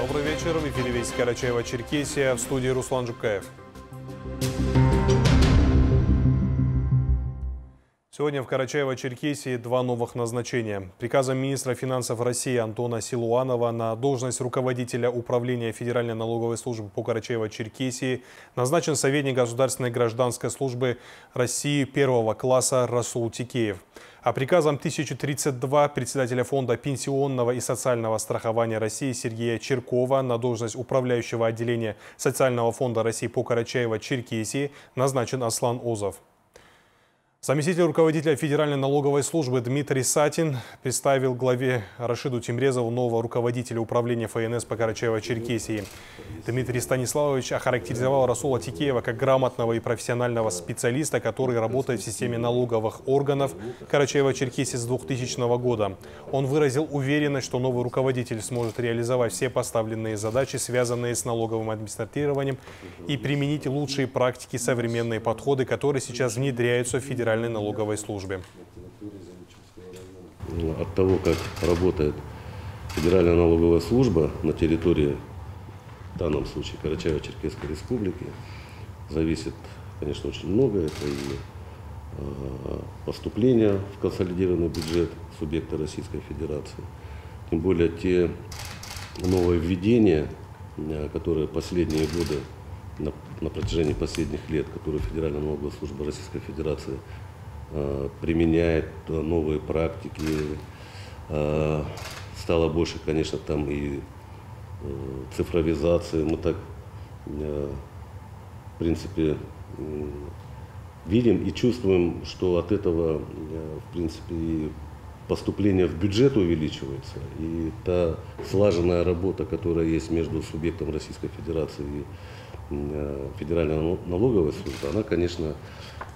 Добрый вечер. В эфире Весь Карачаева-Черкесия. В студии Руслан Жукаев. Сегодня в Карачаево-Черкесии два новых назначения. Приказом министра финансов России Антона Силуанова на должность руководителя Управления Федеральной налоговой службы по Карачаево-Черкесии назначен советник Государственной гражданской службы России первого класса Расул Тикеев. А приказом 1032 председателя Фонда пенсионного и социального страхования России Сергея Черкова на должность управляющего отделения Социального фонда России по Карачаево-Черкесии назначен Аслан Озов. Заместитель руководителя Федеральной налоговой службы Дмитрий Сатин представил главе Рашиду Тимрезову нового руководителя управления ФНС по Карачаево-Черкесии. Дмитрий Станиславович охарактеризовал Расула Тикеева как грамотного и профессионального специалиста, который работает в системе налоговых органов Карачаево-Черкесии с 2000 года. Он выразил уверенность, что новый руководитель сможет реализовать все поставленные задачи, связанные с налоговым администрированием, и применить лучшие практики, современные подходы, которые сейчас внедряются в Федеральной Федеральной налоговой службе. От того, как работает Федеральная налоговая служба на территории, в данном случае Карачаево-Черкесской республики, зависит, конечно, очень много. Это и а, поступления в консолидированный бюджет субъекта Российской Федерации. Тем более те нововведения, а, которые последние годы на, протяжении последних лет, которую Федеральная налоговая служба Российской Федерации э, применяет, э, новые практики. Э, стало больше, конечно, там и цифровизации. Мы так, в принципе, видим и чувствуем, что от этого, в принципе, и поступление в бюджет увеличивается, и та слаженная работа, которая есть между субъектом Российской Федерации и Федеральная налоговая служба, она, конечно,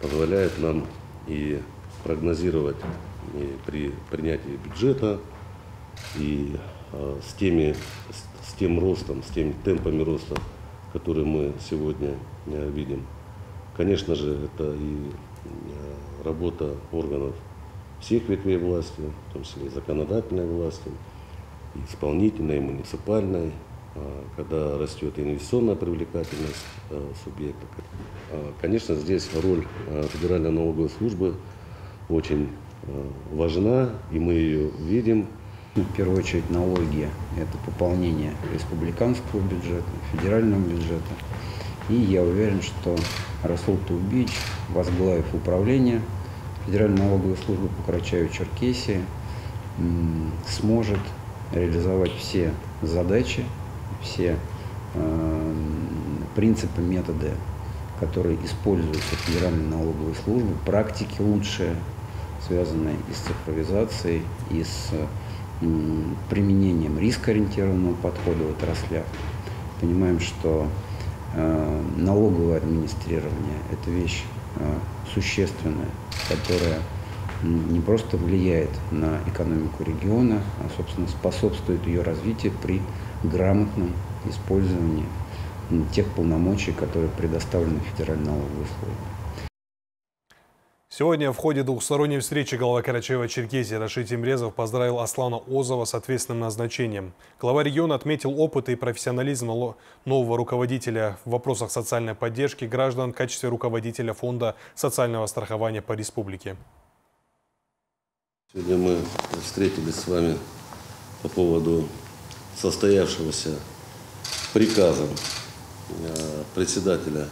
позволяет нам и прогнозировать и при принятии бюджета, и э, с, теми, с, тем ростом, с теми темпами роста, которые мы сегодня э, видим. Конечно же, это и работа органов всех ветвей власти, в том числе и законодательной власти, и исполнительной, и муниципальной, когда растет инвестиционная привлекательность а, субъекта. А, конечно, здесь роль Федеральной налоговой службы очень важна, и мы ее видим. В первую очередь налоги – это пополнение республиканского бюджета, федерального бюджета. И я уверен, что Расул Тулбич, возглавив управление Федеральной налоговой службы по Карачаеву-Черкесии, сможет реализовать все задачи, все э, принципы, методы, которые используются Федеральной налоговой службой, практики лучшие, связанные и с цифровизацией, и с э, применением рискоориентированного подхода в отраслях. Понимаем, что э, налоговое администрирование – это вещь э, существенная, которая не просто влияет на экономику региона, а, собственно, способствует ее развитию при грамотном использовании тех полномочий, которые предоставлены Федеральной налоговой службе. Сегодня в ходе двухсторонней встречи глава Карачаева-Черкесии Рашид Тимрезов поздравил Аслана Озова с ответственным назначением. Глава региона отметил опыт и профессионализм нового руководителя в вопросах социальной поддержки граждан в качестве руководителя Фонда социального страхования по республике. Сегодня мы встретились с вами по поводу состоявшегося приказа э, председателя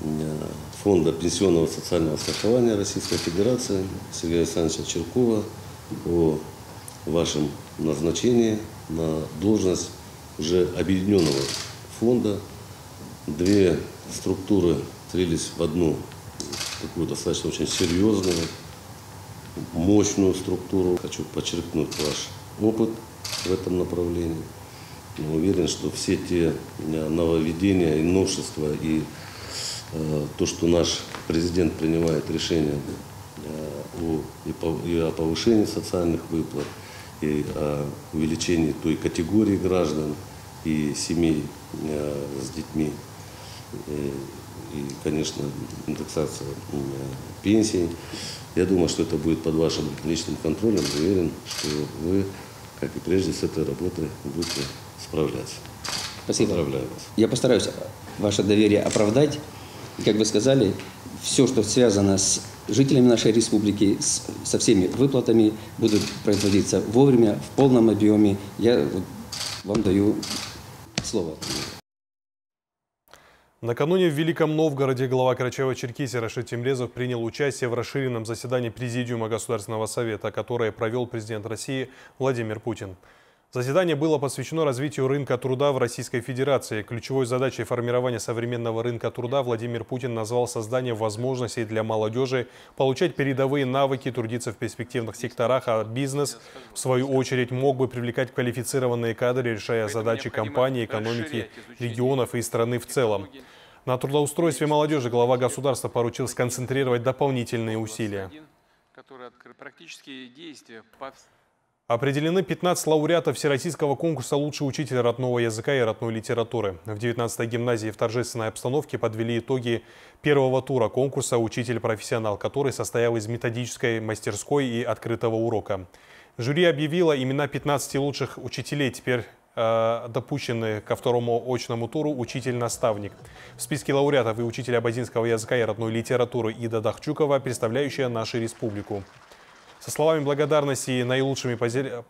э, Фонда пенсионного социального страхования Российской Федерации Сергея Александровича Черкова о вашем назначении на должность уже объединенного фонда. Две структуры слились в одну такую достаточно очень серьезную, мощную структуру. Хочу подчеркнуть ваш опыт в этом направлении. Но уверен, что все те э, нововведения и новшества, и э, то, что наш президент принимает решение э, о, и, о повышении социальных выплат, и о увеличении той категории граждан и семей с детьми, и, конечно, индексация э, пенсий. Я думаю, что это будет под вашим личным контролем. Уверен, что вы как и прежде, с этой работой будете справляться. Спасибо. Поздравляю вас. Я постараюсь ваше доверие оправдать. И, как вы сказали, все, что связано с жителями нашей республики, с, со всеми выплатами, будут производиться вовремя, в полном объеме. Я вам даю слово. Накануне в Великом Новгороде глава Карачаева-Черкесии Рашид Тимрезов принял участие в расширенном заседании Президиума Государственного Совета, которое провел президент России Владимир Путин. Заседание было посвящено развитию рынка труда в Российской Федерации. Ключевой задачей формирования современного рынка труда Владимир Путин назвал создание возможностей для молодежи получать передовые навыки, трудиться в перспективных секторах, а бизнес, в свою очередь, мог бы привлекать квалифицированные кадры, решая задачи компании, экономики, регионов и страны в целом. На трудоустройстве молодежи глава государства поручил сконцентрировать дополнительные усилия. Определены 15 лауреатов Всероссийского конкурса «Лучший учитель родного языка и родной литературы». В 19-й гимназии в торжественной обстановке подвели итоги первого тура конкурса «Учитель-профессионал», который состоял из методической мастерской и открытого урока. Жюри объявило имена 15 лучших учителей. Теперь э, допущены ко второму очному туру учитель-наставник. В списке лауреатов и учитель абазинского языка и родной литературы Ида Дахчукова, представляющая нашу республику. Со словами благодарности и наилучшими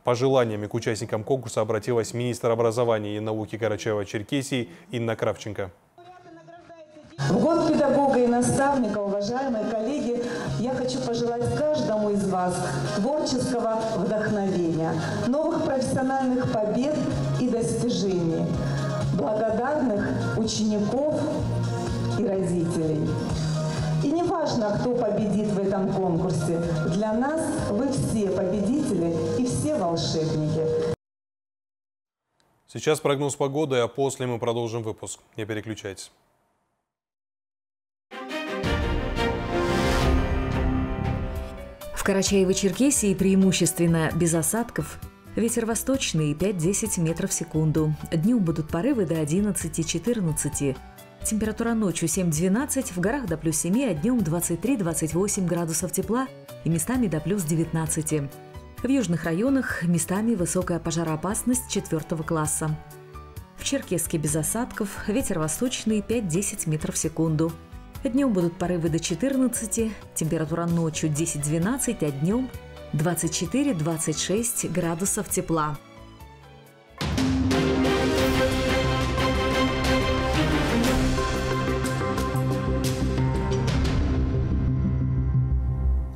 пожеланиями к участникам конкурса обратилась министр образования и науки Карачаева-Черкесии Инна Кравченко. В год педагога и наставника, уважаемые коллеги, я хочу пожелать каждому из вас творческого вдохновения, новых профессиональных побед и достижений, благодарных учеников и родителей. И не важно, кто победит в этом конкурсе. Для нас вы все победители и все волшебники. Сейчас прогноз погоды, а после мы продолжим выпуск. Не переключайтесь. В Карачаево-Черкесии преимущественно без осадков. Ветер восточный 5-10 метров в секунду. Днем будут порывы до 11-14. Температура ночью 7-12, в горах до плюс 7, а днем 23-28 градусов тепла и местами до плюс 19. В южных районах местами высокая пожароопасность 4 класса. В Черкеске без осадков, ветер восточный 5-10 метров в секунду. Днем будут порывы до 14, температура ночью 10-12, а днем 24-26 градусов тепла.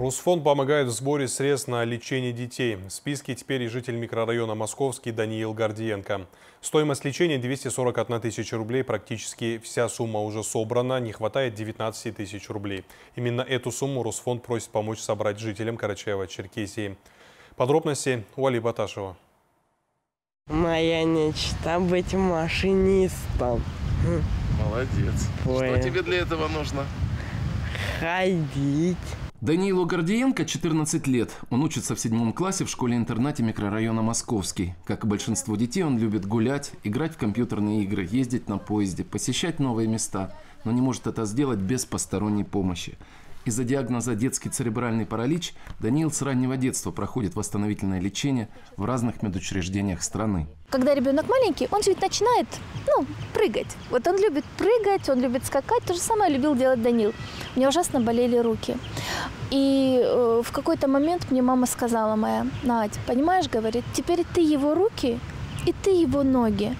Русфонд помогает в сборе средств на лечение детей. В списке теперь и житель микрорайона Московский Даниил Гордиенко. Стоимость лечения 241 тысяча рублей. Практически вся сумма уже собрана. Не хватает 19 тысяч рублей. Именно эту сумму Русфонд просит помочь собрать жителям Карачаева-Черкесии. Подробности у Али Баташева. Моя мечта быть машинистом. Молодец. Ой. Что тебе для этого нужно? Ходить. Даниилу Гордиенко 14 лет. Он учится в седьмом классе в школе-интернате микрорайона Московский. Как и большинство детей, он любит гулять, играть в компьютерные игры, ездить на поезде, посещать новые места, но не может это сделать без посторонней помощи. Из-за диагноза детский церебральный паралич Даниил с раннего детства проходит восстановительное лечение в разных медучреждениях страны. Когда ребенок маленький, он ведь начинает ну, прыгать. Вот он любит прыгать, он любит скакать. То же самое любил делать Данил. Мне ужасно болели руки. И э, в какой-то момент мне мама сказала моя, Надь, понимаешь, говорит, теперь ты его руки и ты его ноги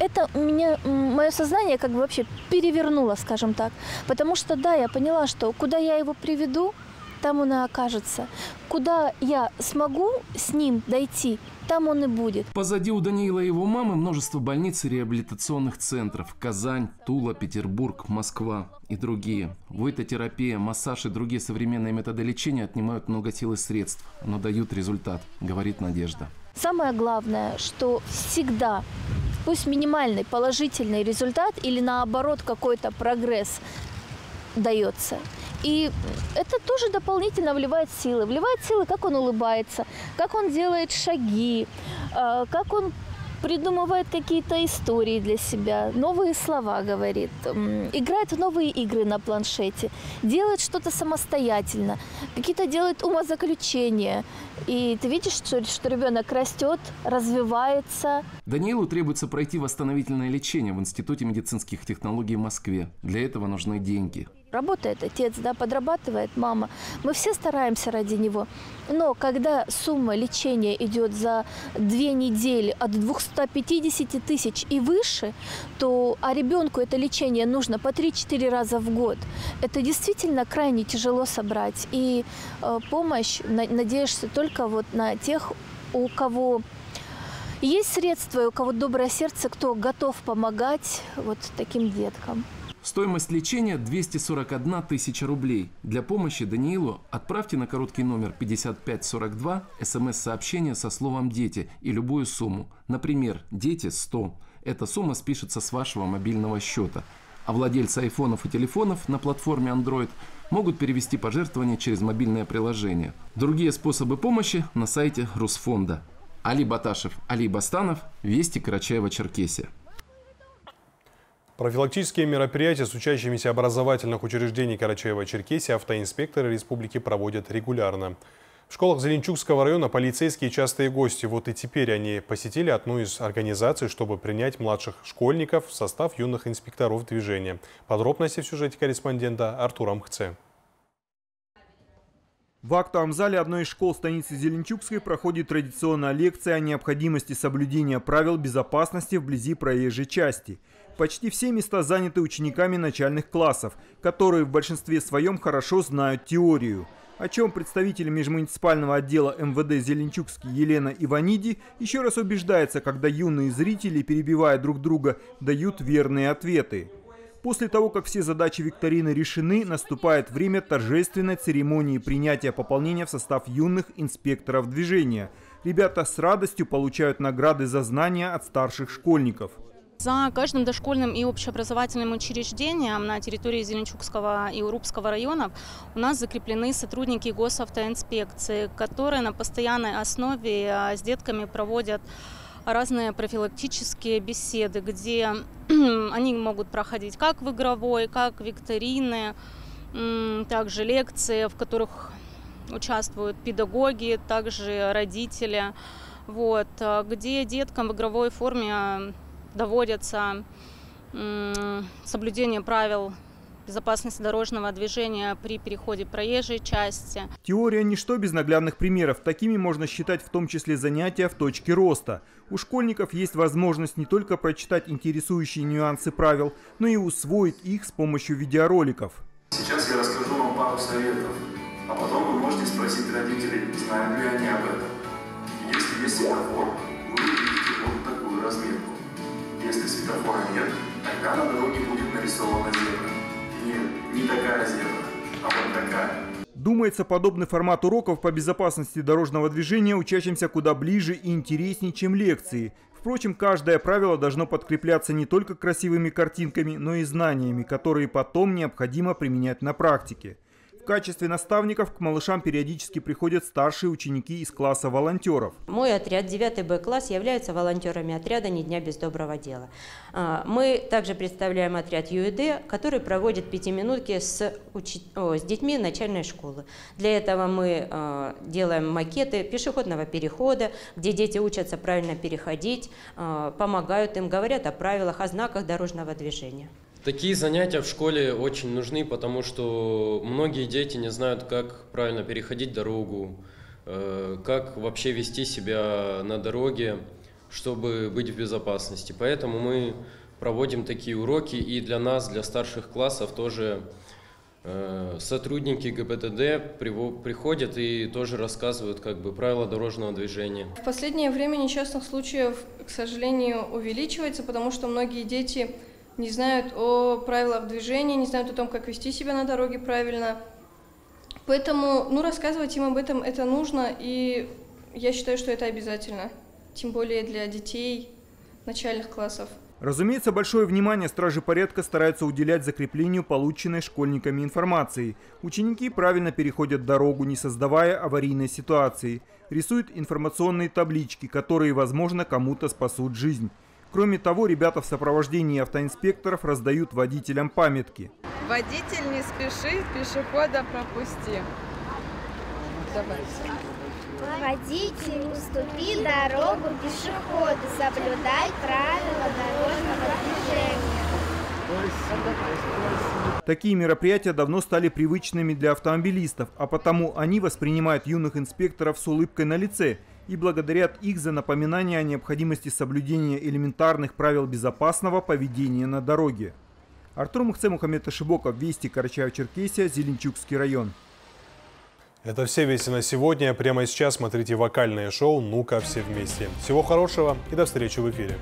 это меня, мое сознание как бы вообще перевернуло, скажем так. Потому что, да, я поняла, что куда я его приведу, там он и окажется. Куда я смогу с ним дойти, там он и будет. Позади у Даниила и его мамы множество больниц и реабилитационных центров. Казань, Тула, Петербург, Москва и другие. Войтотерапия, массаж и другие современные методы лечения отнимают много сил и средств, но дают результат, говорит Надежда. Самое главное, что всегда пусть минимальный положительный результат или наоборот какой-то прогресс дается. И это тоже дополнительно вливает силы. Вливает силы, как он улыбается, как он делает шаги, э, как он придумывает какие-то истории для себя, новые слова говорит, играет в новые игры на планшете, делает что-то самостоятельно, какие-то делает умозаключения. И ты видишь, что, что ребенок растет, развивается. Даниилу требуется пройти восстановительное лечение в Институте медицинских технологий в Москве. Для этого нужны деньги. Работает отец, да, подрабатывает мама. Мы все стараемся ради него. Но когда сумма лечения идет за две недели от 250 тысяч и выше, то а ребенку это лечение нужно по 3-4 раза в год. Это действительно крайне тяжело собрать. И э, помощь на, надеешься только вот на тех, у кого есть средства, у кого доброе сердце, кто готов помогать вот таким деткам. Стоимость лечения 241 тысяча рублей. Для помощи Даниилу отправьте на короткий номер 5542 смс-сообщение со словом «Дети» и любую сумму. Например, «Дети 100». Эта сумма спишется с вашего мобильного счета. А владельцы айфонов и телефонов на платформе Android могут перевести пожертвования через мобильное приложение. Другие способы помощи на сайте Русфонда. Али Баташев, Али Бастанов, Вести Карачаева-Черкесия. Профилактические мероприятия с учащимися образовательных учреждений Карачаева-Черкесии автоинспекторы республики проводят регулярно. В школах Зеленчукского района полицейские частые гости. Вот и теперь они посетили одну из организаций, чтобы принять младших школьников в состав юных инспекторов движения. Подробности в сюжете корреспондента Артура Мхце. В актовом зале одной из школ станицы Зеленчукской проходит традиционная лекция о необходимости соблюдения правил безопасности вблизи проезжей части – Почти все места заняты учениками начальных классов, которые в большинстве своем хорошо знают теорию. О чем представитель межмуниципального отдела МВД Зеленчукский Елена Иваниди еще раз убеждается, когда юные зрители, перебивая друг друга, дают верные ответы. После того, как все задачи викторины решены, наступает время торжественной церемонии принятия пополнения в состав юных инспекторов движения. Ребята с радостью получают награды за знания от старших школьников. За каждым дошкольным и общеобразовательным учреждением на территории Зеленчукского и Урупского районов у нас закреплены сотрудники госавтоинспекции, которые на постоянной основе а, с детками проводят разные профилактические беседы, где они могут проходить как в игровой, как викторины, также лекции, в которых участвуют педагоги, также родители, вот, а, где деткам в игровой форме доводятся соблюдение правил безопасности дорожного движения при переходе проезжей части. Теория – ничто без наглядных примеров. Такими можно считать в том числе занятия в точке роста. У школьников есть возможность не только прочитать интересующие нюансы правил, но и усвоить их с помощью видеороликов. Сейчас я расскажу вам пару советов, а потом вы можете спросить родителей, знают ли они об этом. Если есть светофор, вы увидите вот такую разметку. Если светофора нет, тогда на дороге будет нарисована зебра. Нет, не такая зебра, а вот такая. Думается, подобный формат уроков по безопасности дорожного движения учащимся куда ближе и интереснее, чем лекции. Впрочем, каждое правило должно подкрепляться не только красивыми картинками, но и знаниями, которые потом необходимо применять на практике. В качестве наставников к малышам периодически приходят старшие ученики из класса волонтеров. Мой отряд 9 Б класс является волонтерами отряда «Ни дня без доброго дела». А, мы также представляем отряд ЮЭД, который проводит пятиминутки с, уч... О, с детьми начальной школы. Для этого мы а, делаем макеты пешеходного перехода, где дети учатся правильно переходить, а, помогают им, говорят о правилах, о знаках дорожного движения. Такие занятия в школе очень нужны, потому что многие дети не знают, как правильно переходить дорогу, э, как вообще вести себя на дороге, чтобы быть в безопасности. Поэтому мы проводим такие уроки, и для нас, для старших классов тоже э, сотрудники ГБТД приходят и тоже рассказывают как бы правила дорожного движения. В последнее время несчастных случаев, к сожалению, увеличивается, потому что многие дети не знают о правилах движения, не знают о том, как вести себя на дороге правильно. Поэтому, ну, рассказывать им об этом это нужно, и я считаю, что это обязательно, тем более для детей начальных классов. Разумеется, большое внимание стражи порядка стараются уделять закреплению полученной школьниками информации. Ученики правильно переходят дорогу, не создавая аварийной ситуации. Рисуют информационные таблички, которые, возможно, кому-то спасут жизнь. Кроме того, ребята в сопровождении автоинспекторов раздают водителям памятки. Водитель, не спеши, пешехода пропусти. Давай. Водитель, уступи дорогу пешеходу, соблюдай правила дорожного движения. Такие мероприятия давно стали привычными для автомобилистов, а потому они воспринимают юных инспекторов с улыбкой на лице и благодарят их за напоминание о необходимости соблюдения элементарных правил безопасного поведения на дороге. Артур Мухце, Мухаммед Ашибоков, Вести, Карачаево-Черкесия, Зеленчукский район. Это все вести на сегодня. Прямо сейчас смотрите вокальное шоу «Ну-ка все вместе». Всего хорошего и до встречи в эфире.